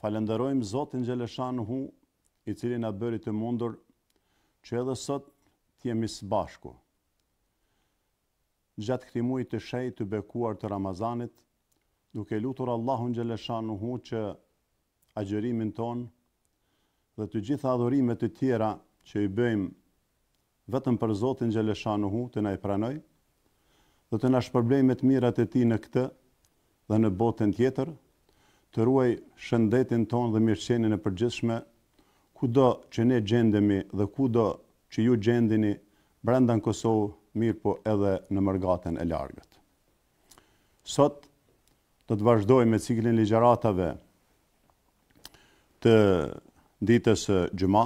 Falënderojmë Zotin Xheleshan Hu, i cili na bëri të mundur që edhe sot të jemi së bashku. Gjatë këtij muaji të shenjtë të bekuar të Ramazanit, duke e lutur Allahun Xheleshan Hu që agjërimin tonë dhe të gjitha adhurimet e tjera që i bëjmë vetëm për Zotin xheleshanuhu të na i pranojë dhe të na shpërblejë me të mirat e tij në këtë dhe në botën tjetër, të ruaj shëndetin tonë dhe mirëqenien e përgjithshme kudo që ne gjendemi dhe kudo që ju gjendeni brenda në Kosovë mirëpo edhe në mërgatën e largët. Sot do të vazhdojmë me ciklin e ligjëratave të ditës xhuma.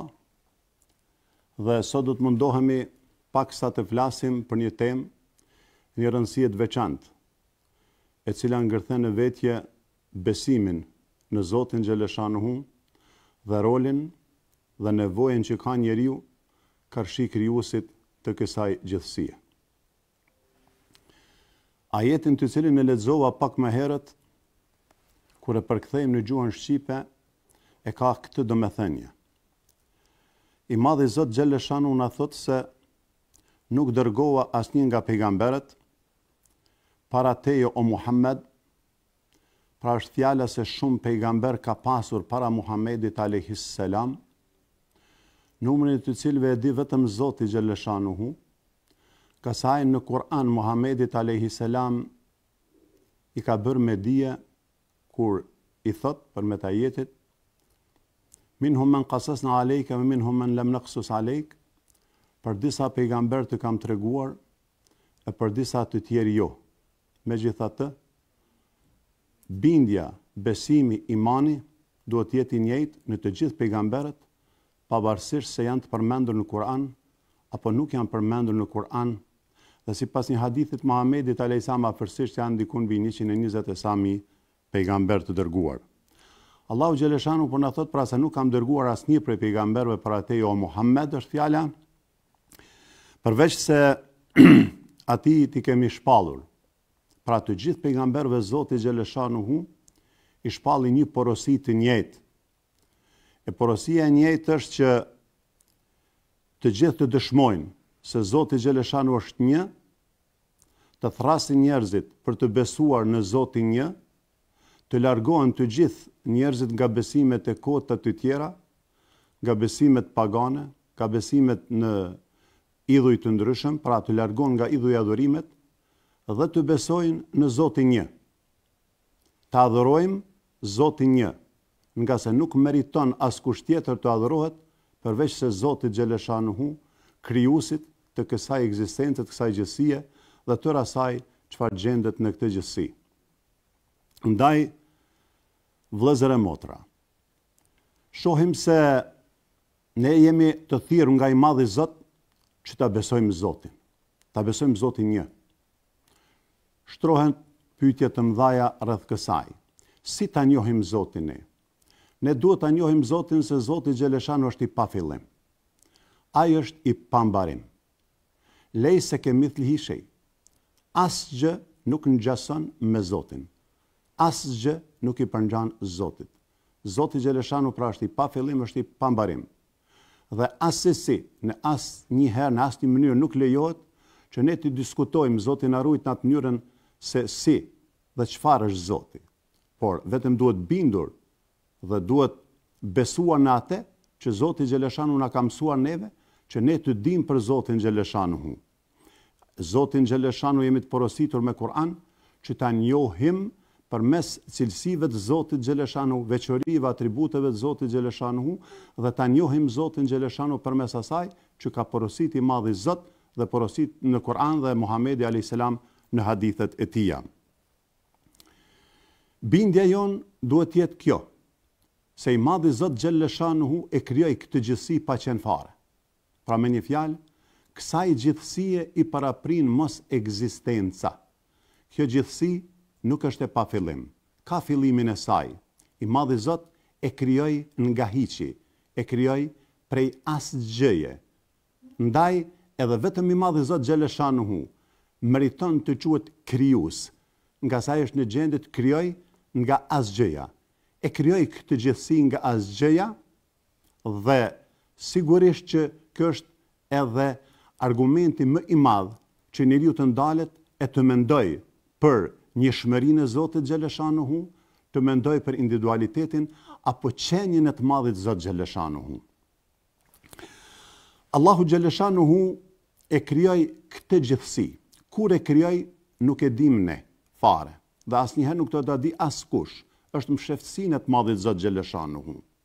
Dhe sot do të mundohemi pak sa të flasim për një temë një rëndësie të veçantë, e cila ngërthen në vetje besimin në Zotin xheleshanuhu dhe rolin dhe nevojën që ka njeriu karshi Krijuesit të kësaj gjithësie. Ajetin të cilin e lexova pak më herët, kur e përkthejmë në gjuhën shqipe, e ka këtë domethënie. I Madhi Zot Xhelleshanuhu na thotë se nuk dërgova asnjë nga pejgamberët para teje o Muhammed, pra është fjala se shumë pejgamber ka pasur para Muhammedit alejhis selam, numrin e të cilëve e di vetëm Zoti Xhelleshanuhu, Ka sa në Kur'an Muhamedit alejhi selam i ka bërë me dije kur i thotë përmes ajetit Minhum men qasasna alejke ve minhum men lem naqsus alejk për disa pejgamber të kam treguar e për disa të tjerë jo. Megjithatë, bindja, besimi, imani duhet të jetë i njëjtë në të gjithë pejgamberët pavarësisht se janë të përmendur në Kur'an apo nuk janë përmendur në Kur'an, dhe sipas një hadithi të Muhamedit alejhissalam afërsisht janë diku mbi njëqind e njëzet e sa mijë pejgamberë të dërguar. Allahu xheleshanuhu po na thotë pra se nuk kam dërguar asnjë prej pejgamberëve para teje o Muhamed është fjala përveç se atij t'i kemi shpallur. Pra të gjithë pejgamberëve Zoti xheleshanuhu i shpalli një porosi të njëjtë, E porosia e njëjtë është që të gjithë të dëshmojnë se Zoti Xheleshanu është një, të thrasin njerëzit për të besuar në Zotin një, të largohen të gjithë njerëzit nga besimet e kota të tjera, nga besimet pagane, nga besimet në idhuj të ndryshëm, pra të largohen nga idhuj adhurimet, dhe të besojnë në Zotin një. Ta adhurojmë Zotin një, ngase nuk meriton askush tjetër të adhurohet përveçse Zotit xheleshanuhu, Krijuesit të kësaj ekzistence, të kësaj gjithësie dhe tërë asaj çfarë gjendet në këtë gjithësi. Ndaj, vëllezër e motra, shohim se ne jemi të thirrur nga i Madhi Zot që ta besojmë Zotin, ta besojmë Zotin një. Shtrohen pyetje të mëdhaja rreth kësaj. Si ta njohim Zotin ne? Ne duhet ta njohim Zotin se Zoti xheleshanu është i pafillim. Ai është i pambarim. Lejse kemithlihi shej. Asgjë nuk ngjason me Zotin. Asgjë nuk i përngjan Zotit. Zoti xheleshanu pra është i pafillim, është i pambarim. dhe assesi në asnjë herë në asnjë mënyrë nuk lejohet që ne të diskutojmë zoti na ruajt në atë mënyrë se si dhe çfarë është zoti por vetëm duhet bindur dhe duhet besuar në ate që zoti xheleshanuhu na ka mësuar neve që ne të dimë për zotin xheleshanuhu Zotin xheleshanu jemi të porositur me Kur'an që ta njohim përmes cilësive të Zotit xheleshanu, veçorive, atributeve të Zotit xheleshanuhu dhe ta njohim Zotin xheleshanu përmes asaj që ka porosit i madhi Zot dhe porosit në Kur'an dhe Muhamedi alejhi selam në hadithet e tija. Bindja jonë duhet të jetë kjo, se i madhi Zot xheleshanuhu e krijoi këtë gjithësi pa qenë fare. Pra me një fjalë, kësaj gjithësie i paraprin mosekzistenca. Kjo gjithësi nuk është e pafillim. Ka fillimin e saj. I Madhi Zot e krijoi nga hiçi, e krijoi prej asgjëje. Ndaj edhe vetëm i Madhi Zot xheleshanuhu meriton të quhet Krijues, ngase Ai është në gjendje të krijojë nga asgjëja. E krijoi këtë gjithësi nga asgjëja, dhe sigurisht që kjo është edhe argumenti më i madh që njeriu të ndalet e të mendojë për njëshmërinë e Zotit xheleshanuhu, të mendojë për individualitetin apo qenien e të Madhit Zot xheleshanuhu. Allahu xheleshanuhu e krijoi këtë gjithësi. Kur e krijoi nuk e dimë ne fare dhe asnjëherë nuk do ta di askush. Është msheftësinë e të Madhit Zot xheleshanuhu.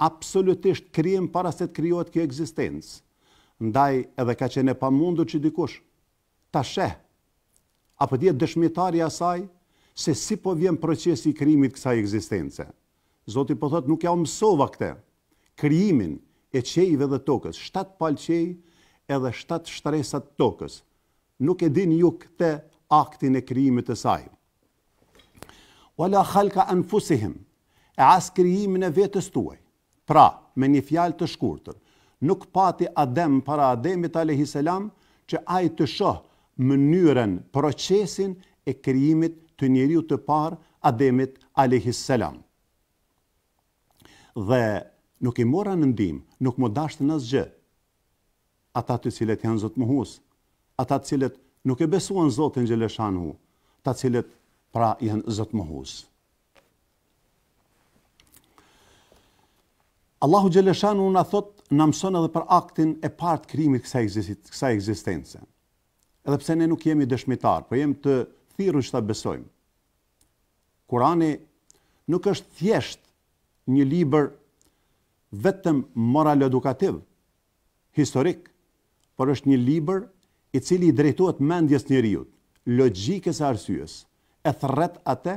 Absolutisht krijmë para se të krijohet kjo ekzistencë. Ndaj edhe ka qenë e pamundur që dikush ta sheh apo të jetë dëshmitar i asaj se si po vjen procesi i krijimit kësaj ekzistence. Zoti po thotë nuk jau mësova këtë, krijimin, e qiejve dhe tokës, shtatë palë qiej edhe shtatë shtresa të tokës. Nuk e dini ju këtë aktin e krijimit të saj. Wala khalqa anfusihim, e as krijimin e vetes tuaj. Pra, me një fjalë të shkurtër, nuk pati Adem para Ademit alejhi selam që ai të shohë mënyrën, procesin e krijimit të njeriut të parë, Ademit alejhi selam. Dhe nuk i mora në ndihmë, nuk m'u deshtën asgjë. ata të cilët janë zotmohues, ata të cilët nuk e besuan Zotin xheleshanuhu, ta cilët pra janë zotmohues. Allahu xheleshanuhu na thotë, na mëson edhe për aktin e parë të krijimit kësaj ekzistence. Edhe pse ne nuk jemi dëshmitar, po jemi të thirrur që ta besojmë. Kurani nuk është thjesht një libër vetëm moral edukativ, historik, por është një libër i cili i drejtohet mendjes njeriut, logjikës e arsyes, e thërret atë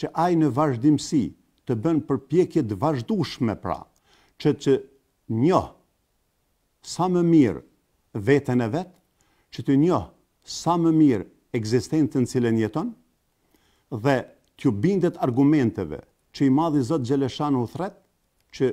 që ai në vazhdimësi të bën përpjekje të vazhdueshme pra që të njohë sa më mirë veten e vet, që të njohë sa më mirë ekzistencën cilën jeton dhe t'ju bindet argumenteve që i madhi Zot xheleshanuhu u thret që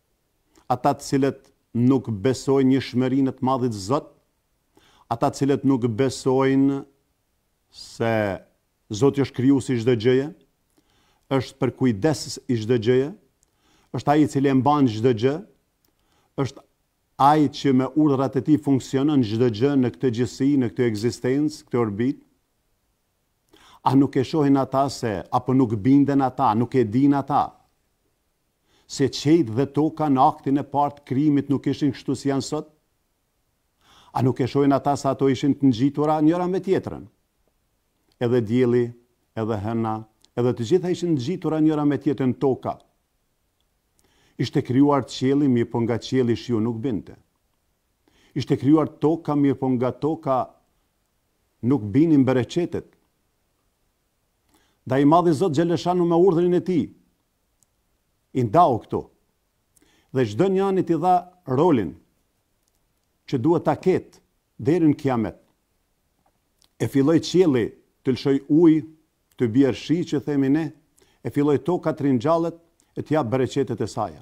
ata të cilët nuk besojnë njëshmërinë e të Madhit Zot, ata të cilët nuk besojnë se Zoti është krijuesi i çdo gjëje, është përkujdesi i çdo gjëje, është ai i cili e mban çdo gjë, është ai që me urdhrat e tij funksionon çdo gjë në këtë gjithësi, në këtë ekzistencë, këtë orbitë. A nuk e shohin ata se apo nuk binden ata, nuk e dinë ata se qiejt dhe toka në aktin e parë të krijimit nuk ishin kështu si janë sot? A nuk e shohin ata se ato ishin të ngjitura njëra me tjetrën? Edhe dielli, edhe hëna, edhe të gjitha ishin të ngjitura njëra me tjetrën toka. Ishte krijuar qielli, mirëpo nga qielli shiu nuk binte. Ishte krijuar toka, mirëpo nga toka nuk mbinin bereqetet. Ndaj i madhi Zot xheleshanu me urdhrin e tij i ndau këto dhe çdonjërit i dha rolin që duhet ta ketë deri në kiamet e filloi qielli të lëshojë ujë të bjerë shi që themi ne e filloi toka të ringjallet e të japë bereqetet e saja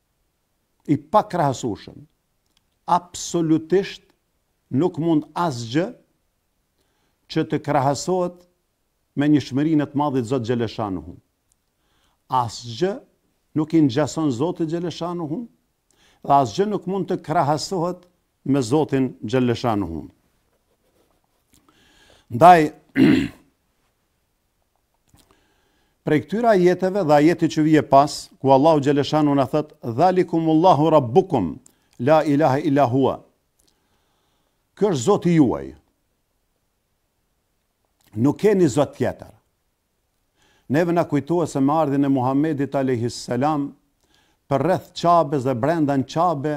i pakrahasueshëm. Absolutisht nuk mund asgjë që të krahasohet me njëshmërinë e të Madhit Zot Xheleshanuhu. Asgjë nuk i ngjason Zotit Xheleshanuhu dhe asgjë nuk mund të krahasohet me Zotin Xheleshanuhu. Ndaj, Prej këtyre ajeteve dhe ajetit që vjen pas, ku Allahu xheleshanuhu na thotë, Dhalikum Allahu Rabbukum, la ilahe illa hua. Ky është Zoti juaj. Nuk keni zot tjetër. Neve na kujtohet se me ardhjen e Muhammedit a.s. përrreth Qabes dhe brenda në Qabe,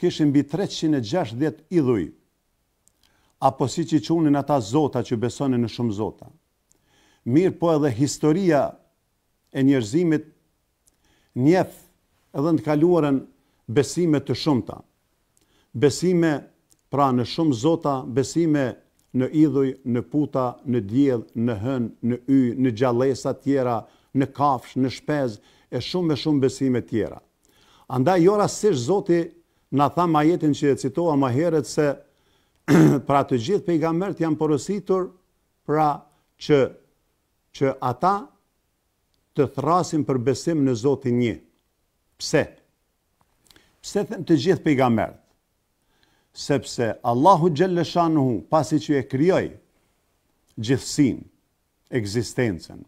kishin mbi 360 idhuj, apo siç i quanin ata zota që besonin në shumë zota. Mirëpo edhe historia e njerëzimit njeh edhe në të kaluarën besime të shumta. Besime pra në shumë zota, besime në idhuj, në puta, në diell, në hënë, në yj, në gjallesa tjera, në kafshë, në shpezë e shumë e shumë besime tjera. Andaj jo rastësisht Zoti Na tha n'ajetin që e citova më herët se pra të gjithë pejgamberët janë porositur pra që që ata të thrrasin për besim në Zotin një. Pse? Pse them të gjithë pejgambert? Sepse Allahu xheleshanuhu pasi që e krijoi gjithësinë, ekzistencën,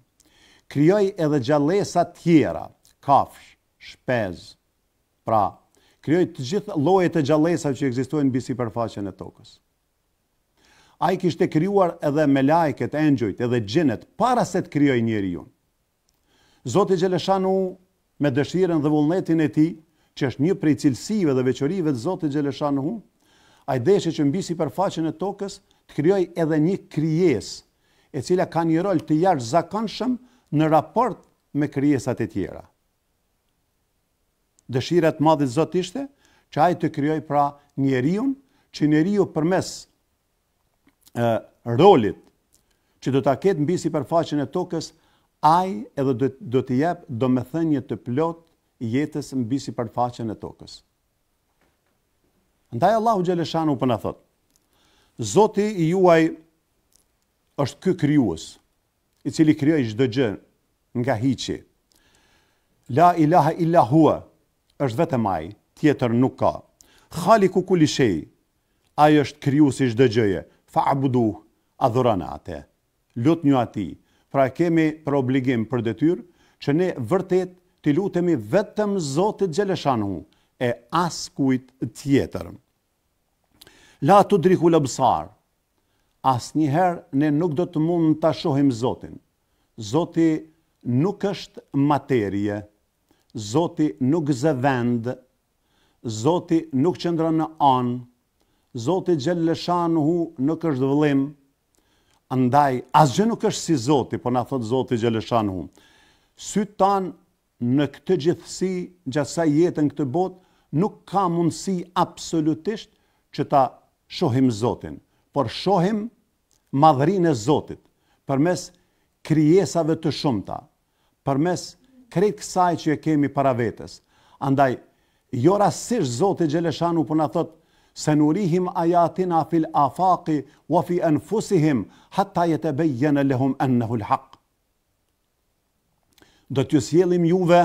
krijoi edhe gjallesat tjera, kafshë, shpezë, Pra, krijoi të gjithë llojet e gjallesave që ekzistojnë mbi sipërfaqen e tokës. Ai kishte krijuar edhe melajket, engjujt, edhe xhinët para se të krijojë njeriun. Zoti Xheleshanuhu me dëshirën dhe vullnetin e tij, që është një prej cilësive dhe veçorive të Zotit Xheleshanuhu, ai deshi që mbi sipërfaqen e tokës të krijojë edhe një krijesë, e cila ka një rol të jashtëzakonshëm në raport me krijesat e tjera. Dëshira e të Madhit Zot ishte që Ai të krijojë pra njeriun, që njeriu përmes e, rolit që do ta ketë mbi sipërfaqen e tokës, ai edhe do, do të jep domethënie të plotë jetës mbi sipërfaqen e tokës. Andaj Allahu xheleshanuhu po na thotë, Zoti i juaj është ky krijues, i cili krijoi çdo gjë nga hiçi. La ilahe illa huwa, është vetëm Ai, tjetër nuk ka. Khaliku kulli shej, Ai është krijuesi i çdo gjëje, fa'buduh, adhuroni Atë, lutnju Atij. Pra e kemi për obligim, për detyrë, që ne vërtet t'i lutemi vetëm Zotit xheleshanuhu e askujt tjetër. La tudrikuhul ebsar, Asnjëherë ne nuk do të mund ta shohim Zotin. Zoti nuk është materie. Zoti nuk zë vend. Zoti nuk qëndron në anë. Zoti xhelle shanuhu nuk është vëllim. Andaj asgjë nuk është si Zoti, po na thotë Zoti xhelle shanuhu. Sytë tanë në këtë gjithësi gjatë kësaj jete në këtë botë nuk ka mundësi absolutisht që ta shohim Zotin, por shohim madhërinë e Zotit përmes krijesave të shumta, përmes krejt kësaj që e kemi para vetes. Andaj, jo rastësisht Zoti xhelle shanuhu po na thotë senurihim ayatina fil afaqi wa fi anfusihim hatta yatabayyana lahum annahu al-haq. do t'ju sjellim juve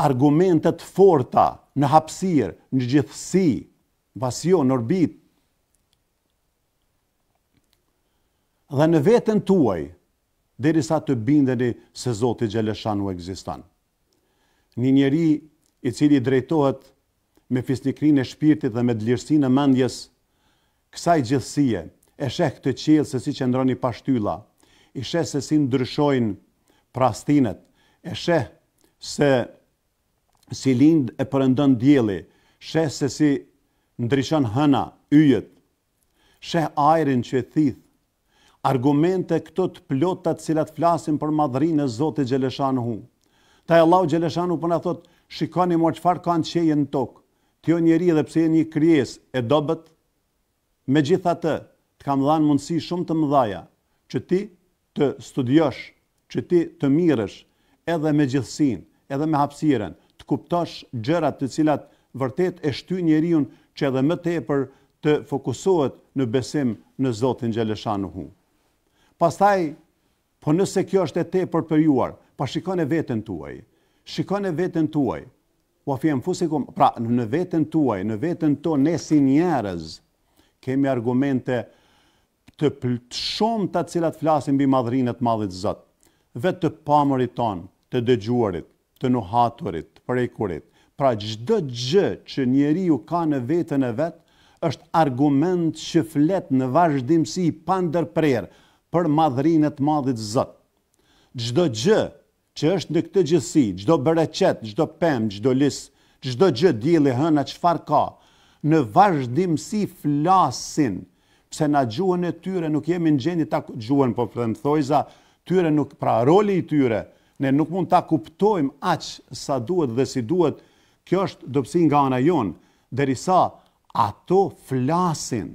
argumente të forta në hapësirë, në gjithësi, pra jo në orbitë. Dhe në veten tuaj, derisa të bindeni se Zoti xhelle shanuhu ekziston. Një njeri i cili drejtohet me fisnikërinë e shpirtit dhe me dëlirësinë e mendjes, Kësaj gjithësie, e sheh këtë qiell se si qëndron ai pa shtylla, i sheh se si ndryshojnë pra stinët, e sheh se si lind e përëndon dielli, sheh se si ndriçon hëna, yjet, sheh ajrin që e thith Argumente këto të plota të cilat flasin për madhërinë e Zotit xhelle shanuhu. Andaj Allahu xhelle shanuhu po na thotë, shikoni mor çfarë ka në qiej e në tokë. Ti o njeri edhe pse je një krijesë e dobët, megjithatë të kam dhanë mundësi shumë të mëdhaja që ti të studiosh që ti të mirresh edhe me gjithësinë, edhe me hapësirën, të kuptosh gjërat të cilat vërtet e shtyjnë njeriun që edhe më tepër të fokusohet në besim në Zotin xhelle shanuhu. Pastaj, po nëse kjo është e tepër për ju, pa shikojeni veten tuaj. Shikojeni veten tuaj. Wa fi anfusikum, pra në veten tuaj, në veten tonë ne si njerëz kemi argumente të shumta të cilat flasin mbi madhërinë e të Madhit Zot, vetë të pamurit tonë, të dëgjuarit, të nuhaturit, të prekurit, pra çdo gjë që njeriu ka në veten e vet është argument që flet në vazhdimësi pa ndërprerë për madhërinë e të Madhit Zot. Çdo gjë Që është në këtë gjithësi, çdo bereqet, çdo pemë, çdo lis, çdo gjë, dielli, hëna, çfarë ka, në vazhdimësi flasin, pse na gjuhën e tyre nuk jemi në gjendje ta, gjuhën, po për në thonjëza, tyre nuk, pra roli i tyre, ne nuk mund ta kuptojmë aq sa duhet dhe si duhet, kjo është dobësi nga ana jonë, derisa ato flasin,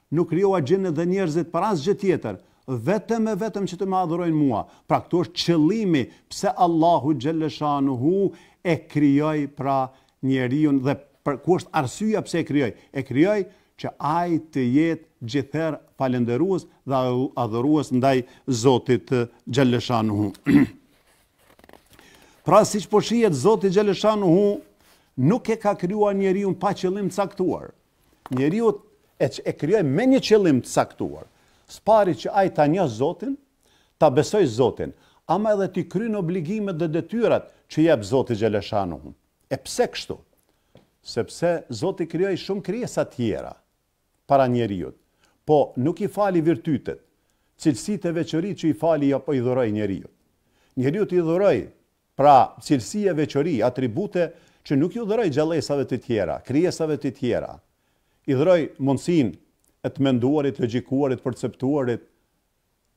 Nuk krijova xhinët dhe njerëzit për asgjë tjetër, vetëm e vetëm që të më adhurojnë mua. Pra këtu është qëllimi pse Allahu xhelle shanuhu e krijoi pra njeriun dhe për ku është arsyeja pse e krijoi? E krijoi që ai të jetë gjithherë falënderues dhe adhurues ndaj Zotit xhelle shanuhu. pra siç po shihet Zoti xhelle shanuhu nuk e ka krijuar njeriun pa qëllim të caktuar. njeriun e, e krijoi me një qëllim të caktuar. Së pari që ai ta njohë Zotin, ta besojë Zotin, ama edhe t'i kryejë obligimet dhe detyrat që i jep Zoti xheleshanuhu. E pse kështu? Sepse Zoti krijoi shumë krijesa të tjera para njeriut, po nuk i fali virtytet, cilësitë e veçoritë që i fali apo i dhuroi njeriut. Njeriut i dhuroi Pra, cilësi e veçori, atribute që nuk iu dhuroi gjallesave të tjera, krijesave të tjera. I dhuroi mundësinë e të menduarit, të logjikuarit, të perceptuarit,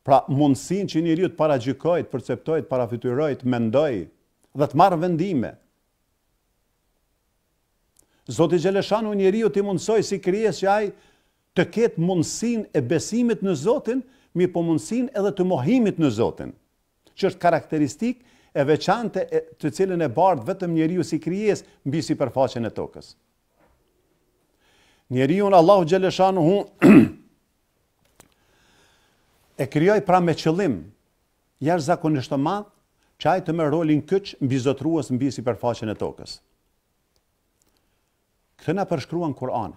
pra mundësinë që njeriu të paragjykojë, të perceptojë, të parafytyrojë, të mendojë dhe të marrë vendime. Zoti Xheleshanu njeriut i mundësoi si krijesë që ai të ketë mundësinë e besimit në Zotin, mirëpo mundësinë edhe të mohimit në Zotin. që është karakteristikë e veçantë të cilën e bart vetëm njeriu si krijesë mbi sipërfaqen e tokës. Njeriun Allahu xhelle shanuhu e krijoi pra me qëllim jashtëzakonisht të madh që ai të merr rolin kyç mbizotërues mbi sipërfaqen e tokës. Këtë na përshkruan Kurani.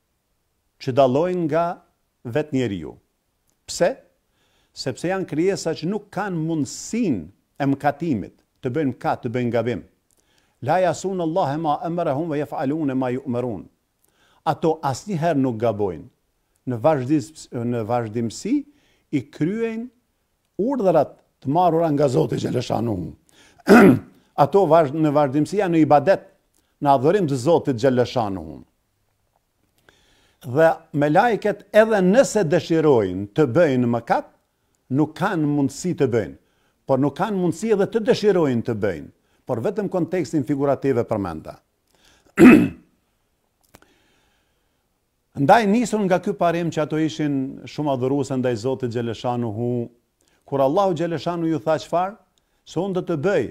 që dallojnë nga vetë njeriu. Pse? Sepse janë krijesa që nuk kanë mundësinë e mëkatimit, të bëjnë mëkat, të bëjnë gabim. La ya'suna Allahe ma amarahum wa yef'alune ma yu'marun. Ato asnjëherë nuk gabojnë. Në në vazhdimësi i kryejnë urdhrat të marrura nga Zoti xhaleshanuhu. Ato në vazhdimësi janë në ibadet, në adhurim të Zotit xhaleshanuhu. Dhe melajket edhe nëse dëshirojnë të bëjnë mëkat, nuk kanë mundësi të bëjnë. Por nuk kanë mundësi edhe të dëshirojnë të bëjnë, por vetëm n'kontekstin figurativ e përmenda. Ndaj nisur nga ky parim që ato ishin shumë adhuruese ndaj Zotit Xheleshanuhu, kur Allahu Xheleshanuhu ju tha çfarë? Se unë do të bëj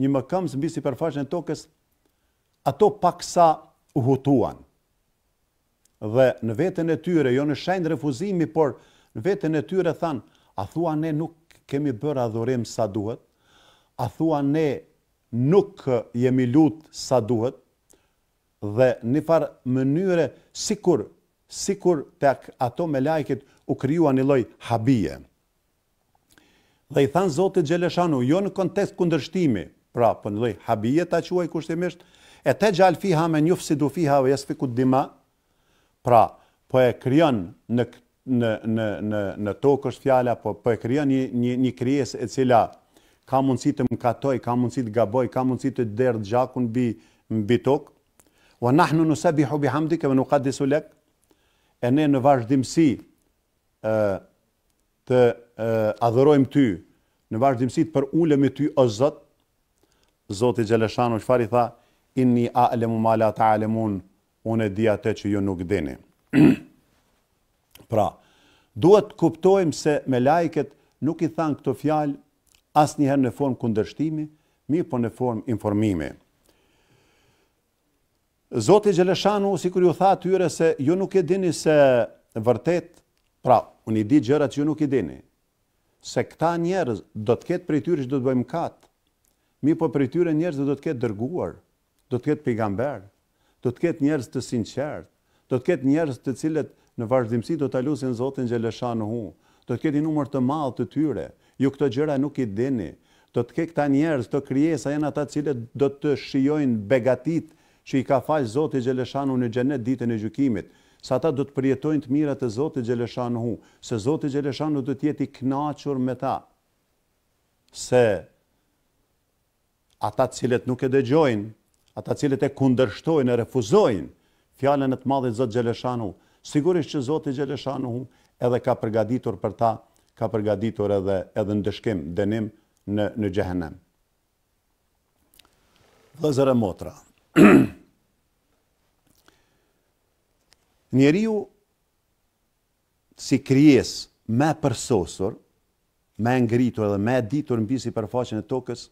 një mëkëmbës mbi sipërfaqen e tokës Ato paksa u hutuan. Dhe në veten e tyre, jo në shenjë refuzimi, por në veten e tyre thanë, A thua ne nuk kemi bërë adhurim sa duhet? A thua ne nuk jemi lutë sa duhet? Dhe n'njëfarë mënyre sikur sikur tek ato melajket u krijua një lloj habie. Dhe i thanë Zotit Xheleshanu, jo në kontekst kundërshtimi, pra, po një lloj habie ta quaj kushtimisht, etexh'alu fiha men jufsidu fiha ve jesfikud-dima, pra, po e krijon në në në në në tokë është fjala, po po e krijon një një një krijesë e cila ka mundësi të mëkatojë, ka mundësi të gabojë, ka mundësi të derdhë gjakun mbi mbi tokë. Ve nahnu nusabbihu bihamdike ve nukaddisu lek. E ne në vazhdimësi ë të adhurojmë ty në vazhdimësi të përulemi ty o Zot Zoti Xheleshanu çfarë i tha inni a'lamu ma la ta'lamun unë e di atë që ju nuk dini pra duhet të kuptojmë se melajket nuk i thanë këto fjalë asnjëherë në formë kundërshtimi mirëpo në formë informimi Zoti Xheleshanu sikur ju tha atyre se ju nuk e dini se vërtet pra unë i di gjëra që ju nuk i dini se këta njerëz do të ketë prej tyre që do të bëjnë mëkat mirëpo prej tyre njerëzve do të ketë të dërguar do të ketë pejgamberë do të ketë njerëz të sinqertë Do të ketë njerëz të cilët në vazhdimësi do ta lusin Zotin Xheleshanuhu, do të ketë një numër të madh të tyre, ju këto gjëra nuk i dini, do të ketë këta njerëz, këto krijesa janë ata të cilët do të shijojnë begatitë që i ka falë Zoti Xheleshanuhu në Xhenet Ditën e Gjykimit, se ata do të përjetojnë të mirat e Zotit Xheleshanuhu, se Zoti Xheleshanuhu do të jetë i kënaqur me ta, se. Ata të cilët nuk e dëgjojnë, ata të cilët e kundërshtojnë, e refuzojnë, fjalën e të madhit Zot Xheleshanuhu, sigurisht që Zoti Xheleshanuhu edhe ka përgatitur për ta, ka përgatitur edhe edhe ndëshkim, dënim në në Xhehenem. Vëllezër e motra. Njeriu si krijesë më e përsosur, më e ngritur dhe më e ditur mbi sipërfaqen e Tokës,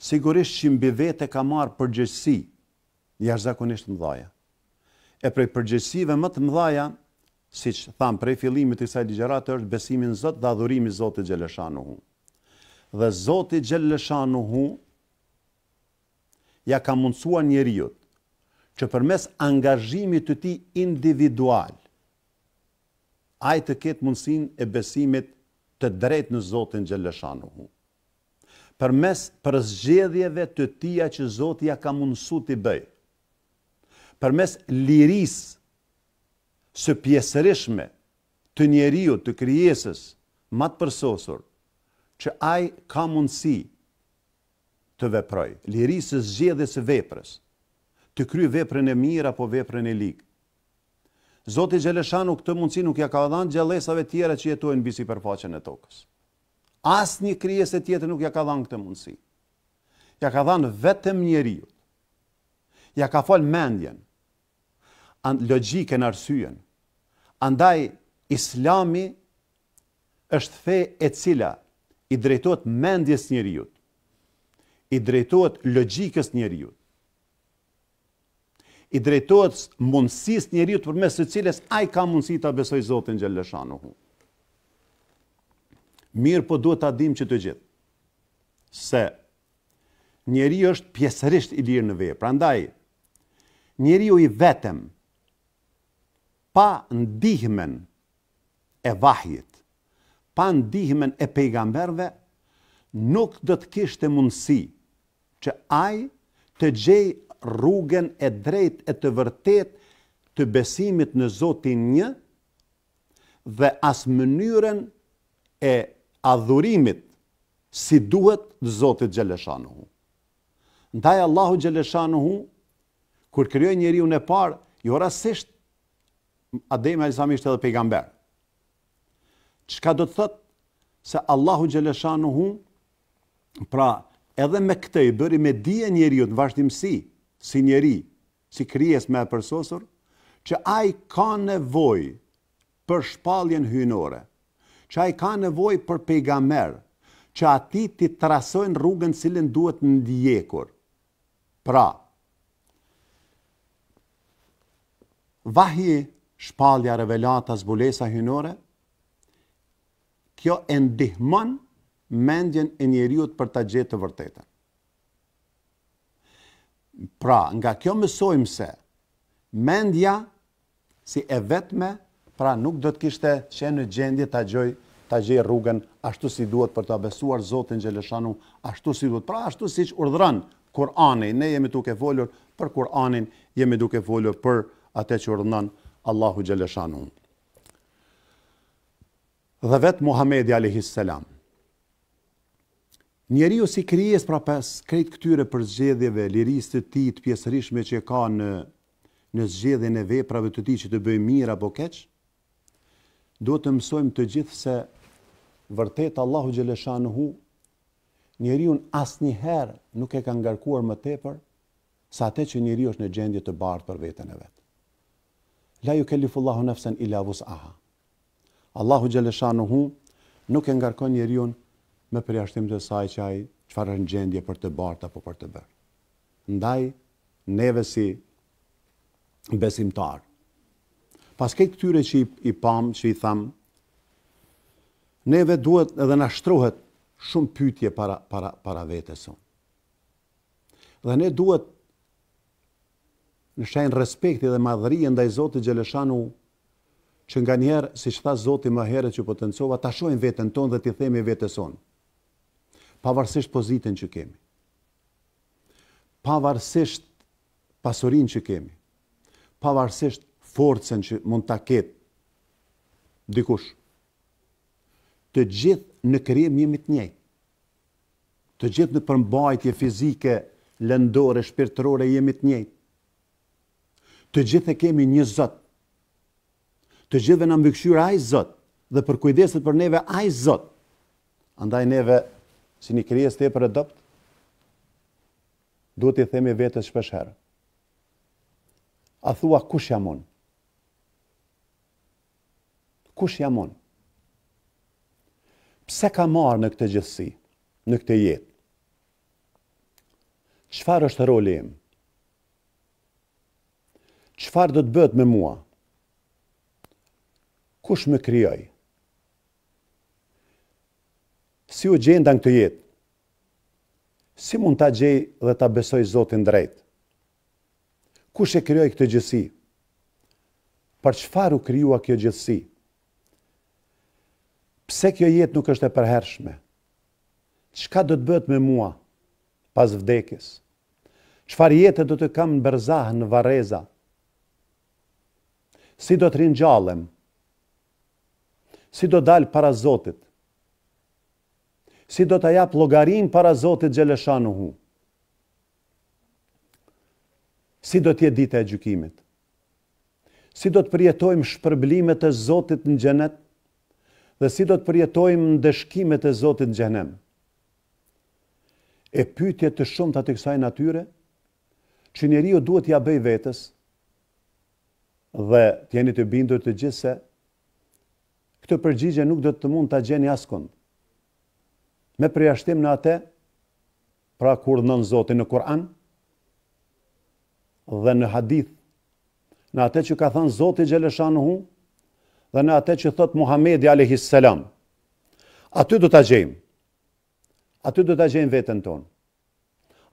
sigurisht që mbi vete ka marrë përgjegjësi jashtëzakonisht të mëdhaja. E prej përgjegjësive më të mëdhaja, siç thamë prej fillimit të kësaj ligjërate është besimi në Zot dhe adhurimi i Zotit xhelleshanuhu. Dhe Zoti xhelleshanuhu, ia ka mundësuar njeriut që përmes angazhimit të tij individual ai të ketë mundësinë e besimit të drejtë në Zotin xhelleshanuhu. Përmes përzgjedhjeve të tija që Zoti ia ka mundësu t'i bëjë, përmes lirisë së pjesërishme të njeriut të krijesës ma të përsosur që ai ka mundësi të veprojë, lirisë së zgjedhjes së veprës, të kryejë veprën e mirë apo veprën e ligë. Zoti xhelleshanuhu këtë mundësi nuk ia ka dhanë gjallesave tjera që jetojnë mbi sipërfaqen e tokës. Asnjë krijese tjetër nuk ia ka dhanë këtë mundësi. Ia ka dhanë vetëm njeriut. Ia ka falë mendjen. logjikën arsyen andaj islami është fe e cila i drejtohet mendjes njeriut i drejtohet logjikës njeriut i drejtohet mundësisë njeriut përmes së cilës ai ka mundësi ta besojë Zotin xhelleshanuhu mirëpo duhet ta dimë që të gjithë se Njeriu është pjesërisht i lirë në vepër. Prandaj, njeriu i vetëm, pa ndihmën e vahjit, pa ndihmën e pejgamberëve, nuk do të kishte mundësi që ai të gjejë rrugën e drejtë e të vërtetë të besimit në Zotin Një dhe as mënyrën e adhurimit si duhet Zotit xheleshanuhu. Ndaj Allahu xheleshanuhu kur krijoi njeriun e parë, jo rastësisht Ademi alayhis salam ishte edhe pejgamber. Çka do të thotë se Allahu xheleshanuhu pra edhe me këtë i bëri me dije njeriut në vazhdimësi si njeri, si krijesë më e përsosur, që ai ka nevojë për shpalljen hyjnore, që ai ka nevojë për pejgamber, që atij t'i trasojnë rrugën cilën duhet ndjekur. Pra, vahji, shpallja, revelata, zbulesa hyjnore, kjo e ndihmon mendjen e njeriut për ta gjetë të vërtetën. Pra, nga kjo mësojmë se mendja si e vetme, pra nuk do të kishte qenë në gjendje ta gjojë ta gjej rrugën ashtu si duhet për ta besuar Zotin Xheleshanu ashtu si duhet. Pra ashtu siç urdhëron Kur'ani, ne jemi duke folur për Kur'anin, jemi duke folur për atë që urdhëron Allahu Xheleshanu. Dhe vetë Muhamedi alejhi selam. Njeriu si krijesë pra pas krejt këtyre përzgjedhjeve, lirisë të tij të pjesërishme që e ka në në zgjedhjen e veprave të tij që të bëjë mirë apo keq, duhet të mësojmë të gjithë se vërtet Allahu xheleshanuhu njeriun asnjëherë nuk e ka ngarkuar më tepër se atë që njeriu është në gjendje të bartë për veten e vet. La yukallifu Allahu nafsan illa wus'aha. Allahu xheleshanuhu nuk e ngarkon njeriun me përjashtim të asaj që ai çfarë është në gjendje për të bartë apo për të bërë. Ndaj, neve si besimtarë, pas krejt këtyre që i pamë, që i thamë, neve duhet edhe na shtrohet shumë pytje para, para, para vetes sonë. Dhe ne duhet në shenjë respekti dhe madhërie ndaj Zotit Xheleshanu, që nganjëherë, siç tha Zoti më herët që potencova, ta shohim veten tonë dhe t'i themi vetes sonë. Pavarësisht pozitën që kemi. Pavarësisht pasurinë që kemi. Pavarësisht forcën që mund ta ketë dikush. Të gjithë në krijim jemi të njëjtë. Të gjithë në përmbajtje fizike, lëndore, shpirtërore jemi të njëjtë. Të gjithë e kemi një Zot. Të gjithëve na mbikëqyr ai Zot dhe përkujdeset për neve ai Zot. Andaj neve si një krijesë tepër e dobët duhet t'i themi vetes shpeshherë. A thua kush jam unë? Kush jam unë? Pse kam ardhë në këtë gjithësi, në këtë jetë? Çfarë është roli im? Çfarë do të bëhet me mua? Kush më krijoi? Si u gjenda në këtë jetë? Si mund ta gjej dhe ta besoj Zotin drejt? Kush e krijoi këtë gjithësi? Për çfarë u krijua kjo gjithësi? Pse kjo jetë nuk është e përhershme? Çka do të bëhet me mua pas vdekjes? Çfarë jete do të kam në berzah në varreza? Si do të ringjallem? Si do dal para Zotit? Si do ta jap llogarinë para Zotit Xheleshanuhu? Si do të jetë dita e gjykimit? Si do të përjetojmë shpërblimet e Zotit në Xhenet dhe si do të përjetojmë ndëshkimet e Zotit në Xhehenem? E pyetje të shumta të kësaj natyre që njeriu duhet t'ia bëjë vetes dhe të jeni të bindur të gjithë se këtë përgjigje nuk do të mund ta gjeni askund. Me përjashtim në atë Pra kur urdhënon Zoti në Kur'an dhe në hadith, në atë që ka thënë Zoti xheleshanuhu dhe në atë që thotë Muhamedi alejhis selam. Aty do ta gjejmë. Aty do ta gjejmë veten tonë.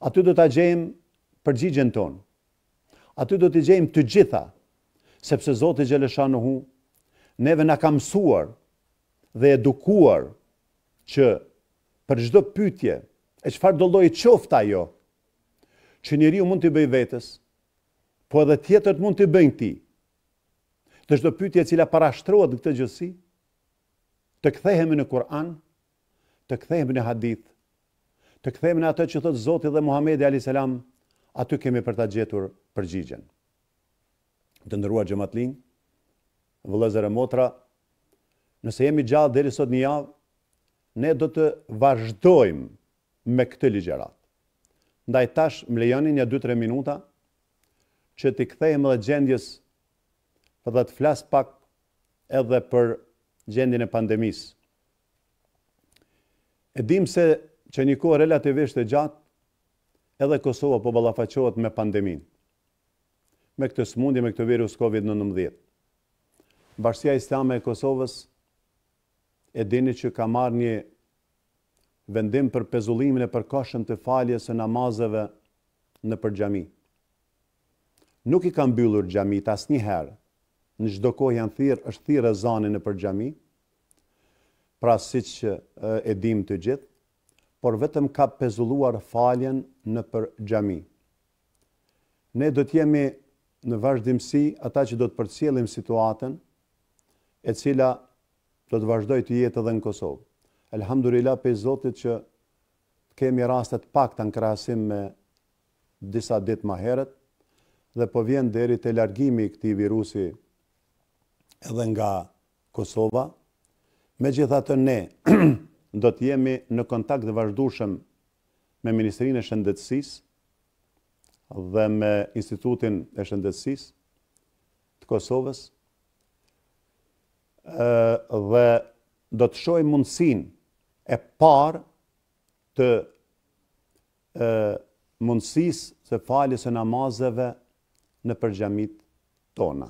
Aty do ta gjejmë përgjigjen tonë. Aty do të gjejmë të gjitha, sepse Zoti xheleshanuhu neve na ka mësuar dhe edukuar që Për çdo pyetje, e çfarëdo lloji qoftë ajo, që njeriu mund t'i bëjë vetes, po edhe tjerët mund t'i bëjnë tij, dhe çdo pyetje e cila parashtrohet në këtë gjithësi, të kthehemi në Kur'an, të kthehemi në hadith, të kthehemi në atë që thotë Zoti dhe Muhamedi alejhis selam, aty kemi për ta gjetur përgjigjen. Të nderuar xhematlinj, vëllezër e motra, nëse jemi gjallë deri sot një javë, Ne do të vazhdojmë me këtë ligjëratë. Ndaj tash më lejoni nja dy tre minuta që t'i kthehem edhe gjendjes dhe të flas pak edhe për gjendjen e pandemisë. E dimë se që një kohë relativisht e gjatë edhe Kosova po ballafaqohet me pandeminë. Me këtë sëmundje, me këtë virus COVID-19. Bashkësia Islame e Kosovës e dini që ka marrë një vendim për pezullimin e përkohshëm të faljes së namazeve nëpër xhami. Nuk i ka mbyllur xhamitë asnjëherë, në çdo kohë janë thirrë, është thirrë ezani nëpër xhami, pra siç e dimë të gjithë, por vetëm ka pezulluar faljen nëpër xhami. Ne do të jemi në vazhdimësi ata që do të përcjellim situatën e cila do të vazhdojë të jetë edhe në Kosovë. Elhamdulillah prej Zotit që kemi raste të pakta në krahasim me disa ditë ma herët dhe po vjen deri te largimi i këtij virusi edhe nga Kosova. Megjithatë ne do të jemi në kontakt të vazhdueshëm me Ministrinë e Shëndetësisë dhe me Institutin e Shëndetësisë të Kosovës dhe do të shohim mundësinë e parë të mundësisë së faljes së namazeve nëpër xhamitë tona.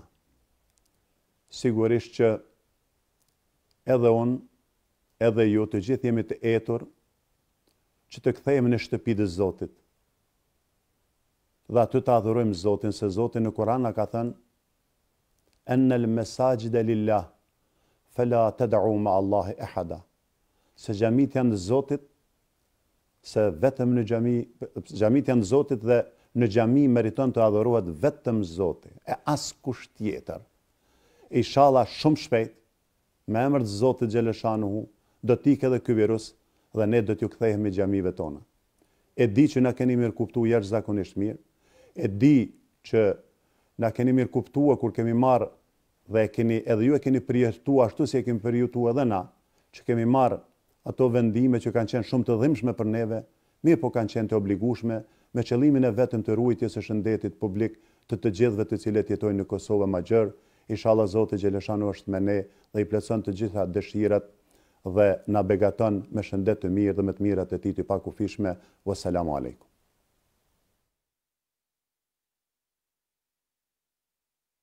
Sigurisht që edhe unë, edhe ju të gjithë jemi të etur që të kthehemi në shtëpi të Zotit dhe aty ta adhurojmë Zotin, se Zoti në Kur'an na ka thënë Ennel mesaxhide lil-lah, fela ted'u meallahi ehada. Se xhamitë janë Zotit, se vetëm në xhami, xhamitë janë Zotit dhe në xhami meriton të adhurohet vetëm Zoti, e askush tjetër. Ishalla shumë shpejt, Me emër të Zotit Xhelle Shanuhu, do të ikë edhe ky virus dhe ne do t'ju kthehemi xhamive tona. E di që na keni mirëkuptu jashtëzakonisht mirë, e di që na keni mirëkuptuar kur kemi marrë dhe e keni edhe ju e keni përjetu ashtu si e kemi përjetu edhe na, që kemi marrë ato vendime që kanë qenë shumë të dhimshme për neve, mirëpo kanë qenë të obligushme me qëllimin e vetëm të ruajtjes së shëndetit publik të të gjithëve të cilët jetojnë në Kosovë e ma gjërë ishalla Zoti Xhelle Shanuhu është me ne dhe i plotëson të gjitha dëshirat dhe na begaton me shëndet të mirë dhe me të mirat e tij të pakufishme Vesselamu alejkum.